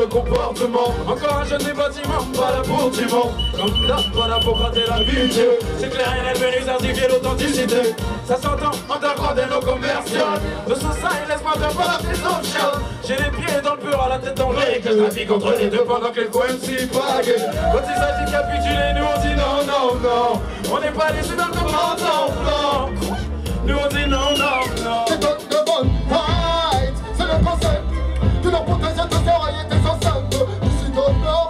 le comportement, encore un jeune des bâtiments, pas là pour du monde Comme d'hab, pas là pour gratter la vie C'est clair, il est venu certifier l'authenticité. Ça s'entend, underground et nos commerciales De ce ça, il laisse pas faire pas la présomption J'ai les pieds dans le pur, à la tête le riz Que navigue entre les deux pendant que le coin MC bague Quand il s'agit de capituler, nous on dit non, non, non. On n'est pas laissés dans le commandant Nous on dit non, non, non. C'est donc de bonne fight, c'est le concept. Tu leur oreilles et tes enceintes. Du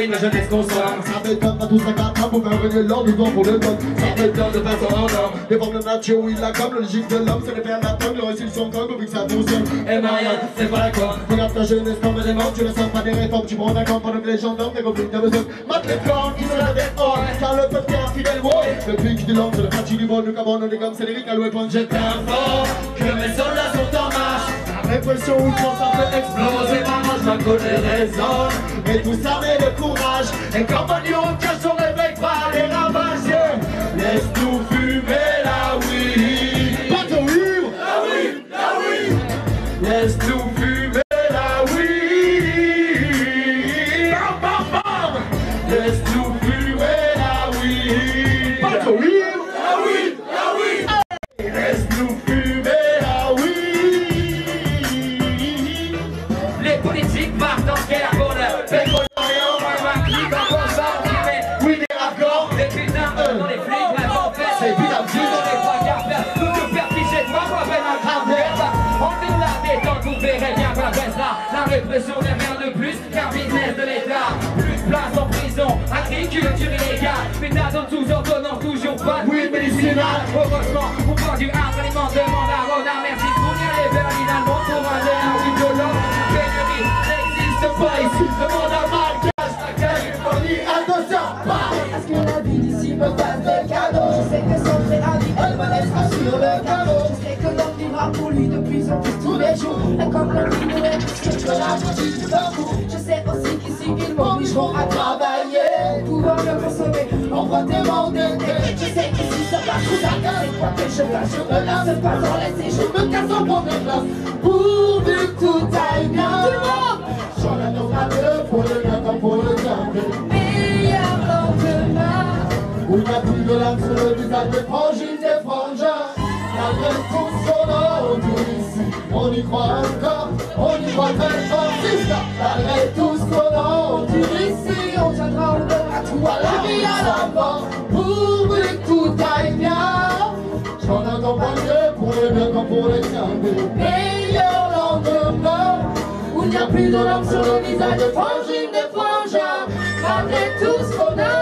Win, la jeunesse consomme. Ça fait peur à tous ces gars, pour faire venir l'or vivant pour le don. Ça fait peur de façon en or. Les formes de nature, oui, la comme le logique de l'homme, c'est les pères de la tongue, le récit de son gang, vu que ça fonctionne. Et Marianne, c'est pas la corne. Regarde ta jeunesse comme des morts, tu ne sens pas des réformes, tu prends d'accord pendant que les gendarmes, tes conflits, t'as besoin. Mate les cornes, qui se la défendent, car le peuple est infidèle, ouais. Le pic du langue, c'est le parti du monde, nous cabons, on est comme Cédric, à l'oué, point, j'étais un fort. Que mes soldats sont en marche. Répression, oui, quand ça fait exploser. Ma manche, ma colère résonne. Et tous armés de courage, Et cache son réveil par toujours pas de Oui, médicinal. Heureusement, on prend du hard, aliment, demande à Ronin Merci de fournir les Berlin allemands pour un air oui, violent Pénurie n'existe pas ici, demande à Malgache La Californie, Attention, Est-ce que la vie d'ici me fasse des cadeaux Je sais que son préavis, elle me laissera sur le carreau. Je sais que l'homme vivra pour lui de plus en plus tous les jours. Et comme le plus que la moitié du parcours Je m'obligeront à travailler. Pour pouvoir me consommer. En voie démodernée Je sais qu'ici ça va tout à C'est quoi que je je me lave pas en laisser. Je me casse en prendre des places Pourvu que tout aille bien Tout le monde! J'en ai pour le bien comme pour le diable. Meilleur lendemain. Où il n'y a plus de larmes sur le visage des frangines, des frangins. Malgré tout ce qu'on a autour ici, on y croit encore, on y croit très fort, c'est il n'y a plus de larmes sur le visage des frangines, des frangins. Malgré tout ce a,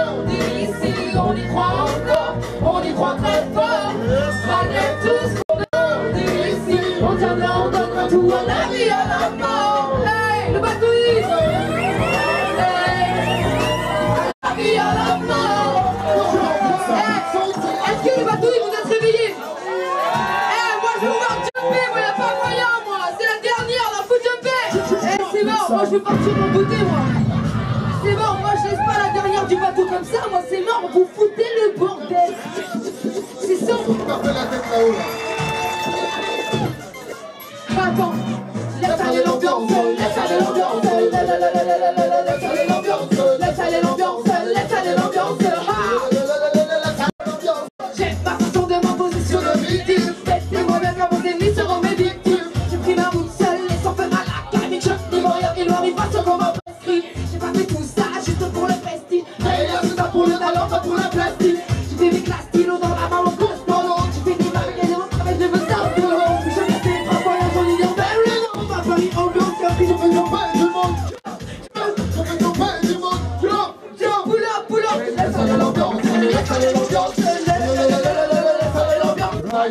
mort, moi je vais partir mon beauté moi. C'est mort, moi je laisse pas la dernière du bateau comme ça, moi c'est mort, vous foutez le bordel. C'est ça. La tête là-haut là. Attends,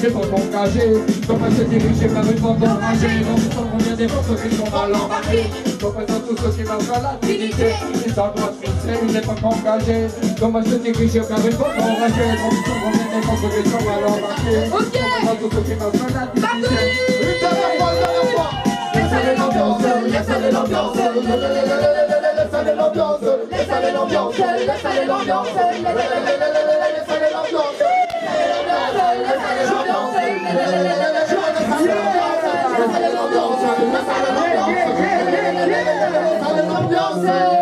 c'est pour t'engager, comment se diriger vers une bande enragée nous sommes bien des forces qui sont mal embarquées. Représente tous ceux qui marchent à la dignité. Les endroits c'est une époque engagée Comment se diriger vers une bande enragée nous sommes bien des forces qui sont mal embarquées. Représente tous ceux qui marchent à la dignité. Une dernière fois, une dernière fois. L'ambiance, laisse aller l'ambiance, Laisse aller l'ambiance, l'ambiance, l'ambiance, l'ambiance. L'ambiance.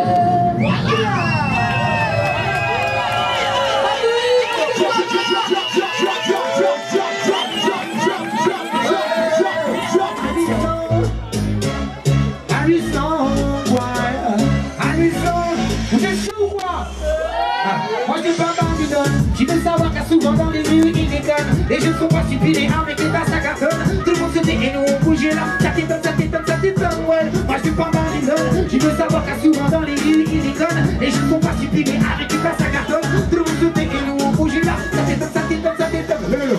Les jeux sont pas avec les tasses à cartonne Tout le monde se tait et nous on bouge là. Ça t'étonne, ça t'étonne, ça t'étonne, ouais. Moi je suis pas Babylone, tu veux savoir qu'à souvent dans les rues ils déconnent Les jeux sont pas avec les tasses à cartonne Tout le monde se tait et nous on bouge là. Ça t'étonne, ça t'étonne, ça t'étonne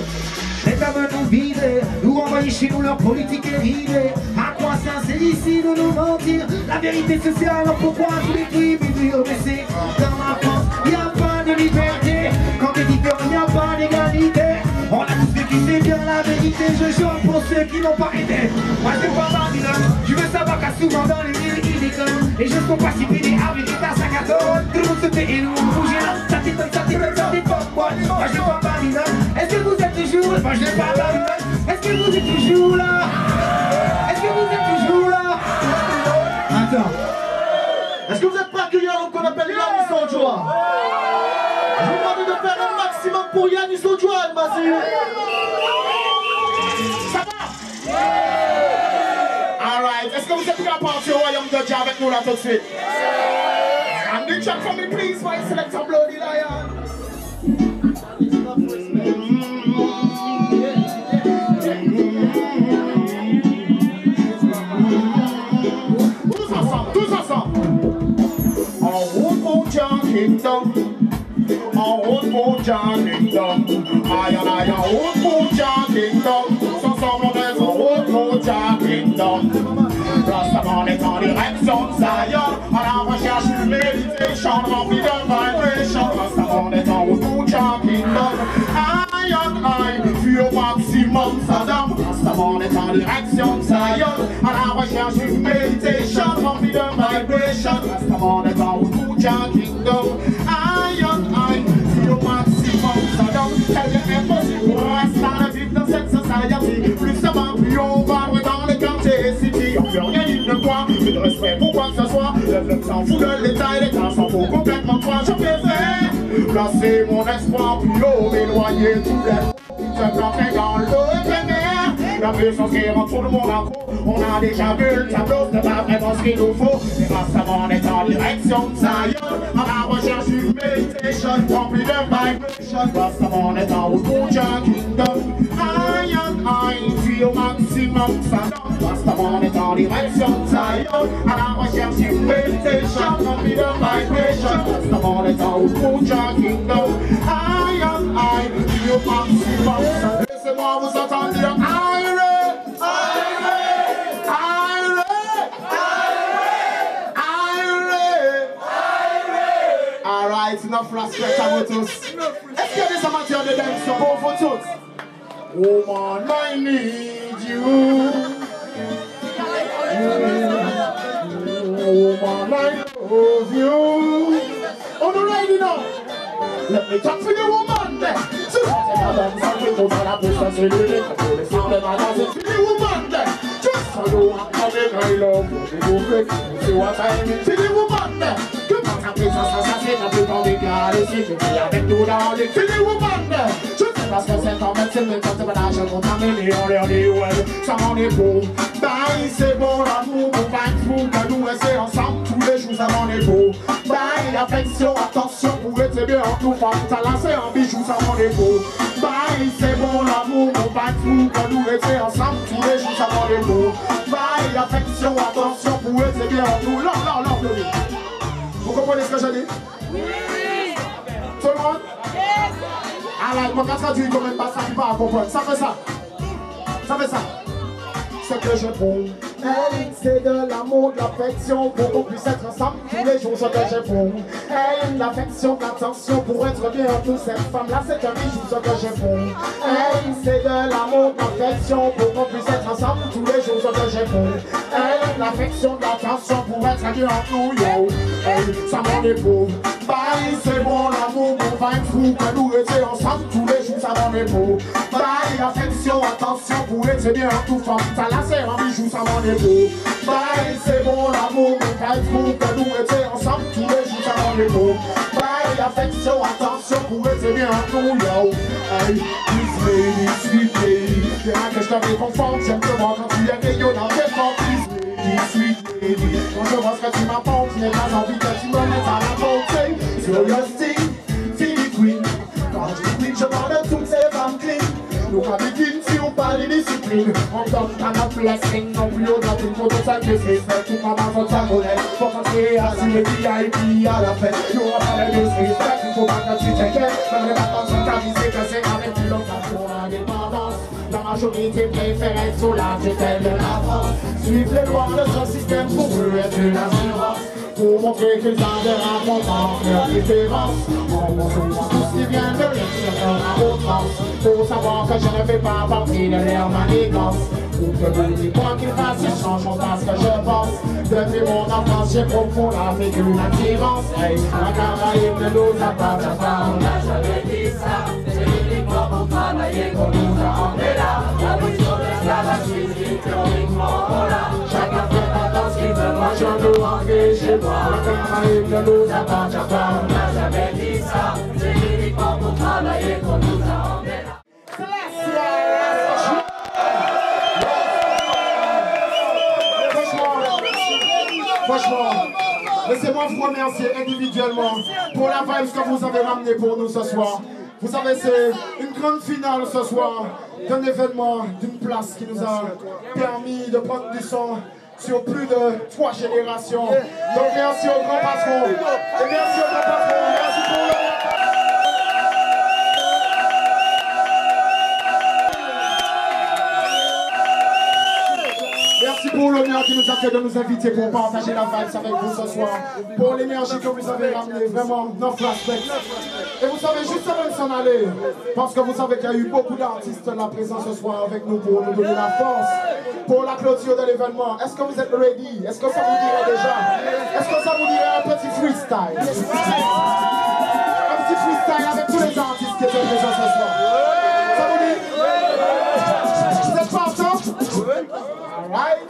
les femmes nous vider, nous renvoyer chez nous leur politique est ridée. À quoi ça sert ici de nous mentir? La vérité sociale, alors pourquoi tous les vivent mais c'est dans ma France, y a pas de liberté. La vérité. Je chante pour ceux qui n'ont pas aidé. Moi je pas Babylone, tu veux savoir qu'à souvent dans les villes déconnent. Les jeux sont pas si avec des tasses à carton. Tout le monde se fait et nous bouge là. Ça t'étonne, ça t'étonne, ça t'étonne. Moi, je pas Babylone. Est-ce que vous êtes toujours Moi je pas Babylone. Est-ce que vous êtes toujours là? Prêts à partir au royaume de Dieu avec nous là tout de suite the track for me, please, my selector Bloody Lion. Kingdom. En route pour John Kingdom. Aïe, Kingdom. Ensemble, on est en route pour Kingdom. Rastaman est en direction de Zion. À la recherche d'une méditation remplie de vibration. Rastaman est en route pour John Kingdom. Aïe, aïe, aïe, fut au maximum Saddam. Rastaman est en direction de Zion. À la recherche d'une méditation remplie de vibration. Rastaman est en route pour John Kingdom. Placer mon espoir plus haut, m'éloigner tous les se plantaient dans l'éphémère. La puissance qui rend tout le monde cours. On a déjà vu le tableau, c'est pas vraiment ce qu'il nous faut. Et récemment, on est en direction de Zion, à la recherche d'une méditation remplie de vibration. Récemment, on est en route pour John Kingdom. Aïe, aïe, puis au maximum, ça donne. Récemment, on est en direction de Zion, à la recherche d'une méditation remplie de vibration. Récemment, on est en route pour John Kingdom. Aïe, aïe, puis au maximum, ça donne. Laissez-moi vous entendre dire Aïe, aïe, aïe, Alright, enough respect à vous tous. Est-ce qu'il y a des amateurs de danse pour vous tous? Woman, I need you. Woman, I love you. On the ready now. Let me talk to the woman there. So, to the woman there. Just so you want to make I love you. You break. See what I mean? To the woman there. Come on, come on, ça, ça, c'est un peu comme des gars, les filles, mais avec nous dans les filles, les woman there. Je sais parce que c'est en médecine, mais quand tu vas je contaminé, on leur dit, ouais, ça m'en est beau. Bye, c'est bon, l'amour, on va être fou, que nous rester ensemble tous les jours, ça m'en est beau. Bye, affection, attention, pour être bien en tout femme, t'as lancé en bijou, ça m'en est beau. Bye, c'est bon, l'amour, on va être fou, que nous rester ensemble tous les jours, ça m'en est beau. Bye, affection, attention, pour être bien en tout, là, là, là, là, Vous comprenez ce que je dis? Oui! Tout le monde? Alors, moi, quand ça dit quand même pas ça, tu pas à comprendre. Ça fait ça. Ça fait ça. Que je elle, c'est de l'amour, de l'affection pour qu'on puisse être ensemble tous les jours. Ce que j'ai pour elle, l'affection, l'attention pour être bien en tout. Cette femme-là, c'est un bijou. Ce que j'ai pour elle, c'est de l'amour, de l'affection pour qu'on puisse être ensemble tous les jours. Ce que j'ai pour elle, l'affection, l'attention pour être bien en tout. Yo, elle, ça m'en est pour. Bye, c'est bon l'amour, on va être fou, que nous rester ensemble tous les jours, ça m'en affection, attention, pour être bien en tout femme, ça là c'est un bijou, ça m'en est beau. Bye, c'est bon l'amour, on va être fou, que nous rester ensemble tous les jours, ça m'en est beau. Bye, affection, attention, pour être bien en tout, yo. Hey, this lady, sweet lady, c'est là que je te réconforte, j'aime te voir quand tu es rayonnant, t'es fort, this lady, sweet lady. Quand je vois ce que tu m'apportes, je n'ai pas envie que tu me mettes à la portée. Sur your stick, Quand begin parle de discipline On donne pas notre blessing Non plus on a une photo de sa business Mais tout maman faut sa monnaie Faut rentrer assurer VIP à la fête. On parle de disrespect Il faut pas que tu t'inquiètes Même les vacances sont avisées Que c'est avec plus longtemps pour l'indépendance La majorité préfère être sous la tutelle de la France. Suivre les lois de ce système pour eux est une assurance pour montrer qu'ils adhèrent mon temps, leur différence. On consomme tout ce qui vient de l'extérieur à outrance. Faut savoir que je ne fais pas partie de leur manigance. Pour que vous dites quoi qu'ils fassent, ils changeront pas ce que je pense. Depuis mon enfance, j'ai profond la vécu l'attirance. Hey, la Caraïbe ne nous appartient pas, on n'a jamais dit ça. C'est uniquement pour travailler qu'on nous a là. L'abolition de l'esclavagisme, théoriquement, on l'a. Chacun fait attendre ce qu'il veut, moi je nous engage chez moi. La Caraïbe ne nous appartient pas, on n'a jamais dit ça. C'est uniquement pour travailler qu'on nous a emmenés là. Franchement, laissez-moi vous remercier. remercier individuellement pour la vibe que vous avez ramené pour nous ce soir. Vous savez, c'est une grande finale ce soir d'un événement, d'une place qui nous a permis de prendre du son sur plus de trois générations. Donc merci au grand patron. Et merci au grand patron. Merci pour le... L'honneur qui nous a fait de nous inviter pour partager la vibe avec vous ce soir. Pour l'énergie que vous avez ramenée, vraiment, notre respect. Aller, parce que vous savez qu'il y a eu beaucoup d'artistes là présents ce soir avec nous pour nous donner la force pour la clôture de l'événement. Est-ce que vous êtes ready? Est-ce que ça vous dirait déjà? Est-ce que ça vous dirait un petit freestyle? Un petit freestyle avec tous les artistes qui étaient présents ce soir. Ça vous dit? Vous êtes alright,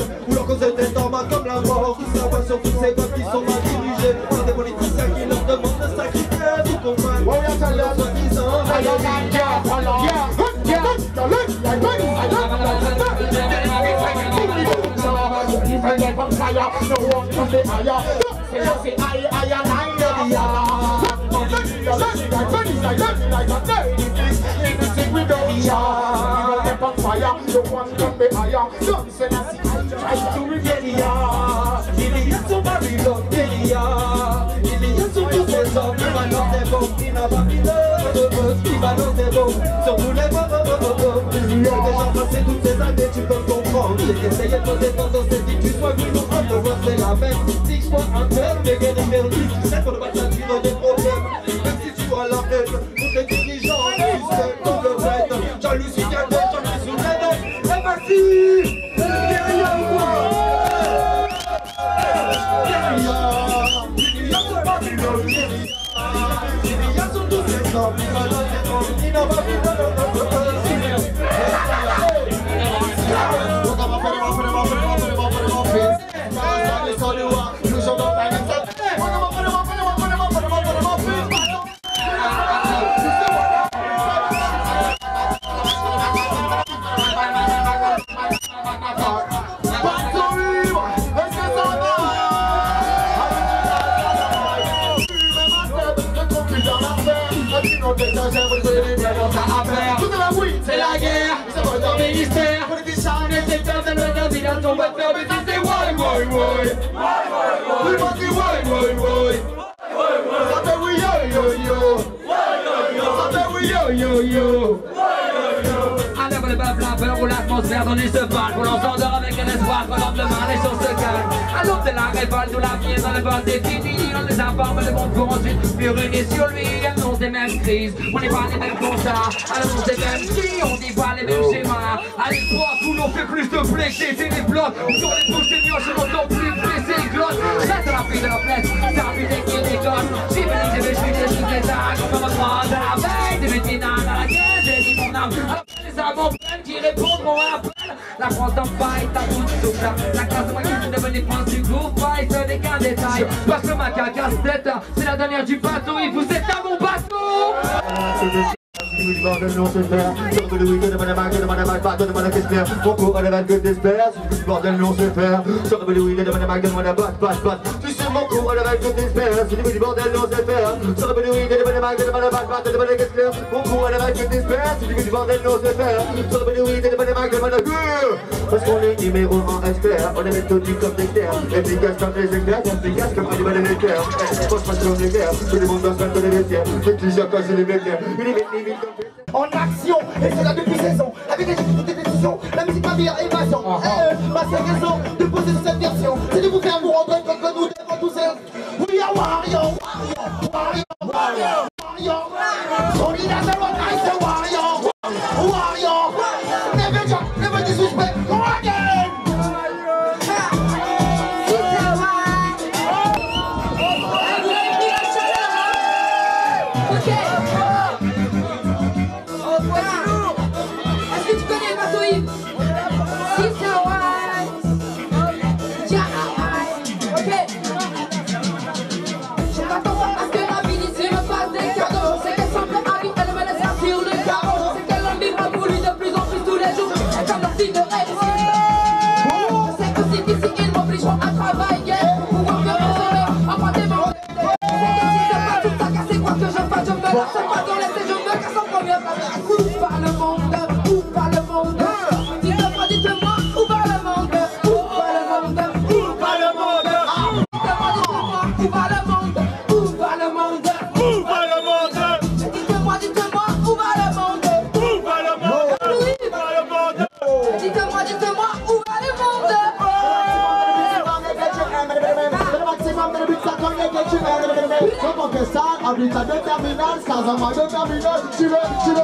Il y a sur Babylone, il y a Il y a sur tous ces hommes qui balancent des bombes Qui n'a Babylone, qui balance des bombes Sur tous les bombes J'ai déjà passé toutes ces années, tu peux comprendre J'ai essayé de me défendre dans cette vie Tu sois venu nous rendre, moi c'est la même Six fois un tel, mais guerre est perdue Tu sais qu'on ne va pas C'est la guerre, ça va dans le ministère. Politiciens, les secteurs, c'est le candidat On va faire mais c'est why, why, why Tout le monde dit why, why, why Ça fait oui, yo, yo, yo Ça oui, yo, yo, on pas plein peur pour l'atmosphère Pour avec un espoir, quand lendemain les choses se calment À de la révolte, la vie est dans le c'est On les informe, le monde pour ensuite muriner sur lui Annonce des mêmes crises, on n'est pas les mêmes constats Annonce des mêmes filles, on dit pas les mêmes schémas. À l'époque où l'on fait plus de blé que des téléblocs Sur les bouches des mioches, on n'entend plus blesser les glosses Ça c'est la fille de la flèche, c'est la fille qui déconne J'ai venu, j'ai suis des choses les arts On me reprend à la veille des vétérinaires à mon prennent qui répondront à l'appel La France en faille, t'as tout souffle La classe de ma qui est devenue France du groupe Faille, ce n'est qu'un détail Parce que ma casse-tête, c'est la dernière du bateau Et vous êtes à mon bateau du bordel, non se faire Sur que le week-end, demande à Mac, demande à Mac, pas demande à qu'espère Mon cours à la vanne que t'espères Sur du bordel, non se faire Sur que le week-end, demande à Mac, demande à Bat, Bat, Bat Tu sais mon cours à la vanne que t'espères Sur du bordel, non se faire Sur que le week-end, demande à Mac, demande à Bat, Bat, demande à qu'espère Mon cours à la vanne que t'espères Sur du bordel, non se faire Sur que le week-end, demande à Mac, demande à Parce qu'on est numéro 1 expert On est méthodique comme Dexter Efficace comme les éclairs Efficace comme Hannibal et Lecter Pose pas sur les guerres Tout le monde doit se mettre les vestiaires C'est j'ai cassé les limite comme en action. Et cela depuis 16 ans, avec les difficultés des décisions, la musique ma meilleure évasion. Et ma seule ah, ah. raison de poser cette version, c'est de vous faire vous rendre compte que nous devons tous être. We are warrior, warrior, warrior, warrior, warrior. Solid a warrior, warrior. Go again. àtàwọn àdókàmí náà ti tirẹ̀ tirẹ̀.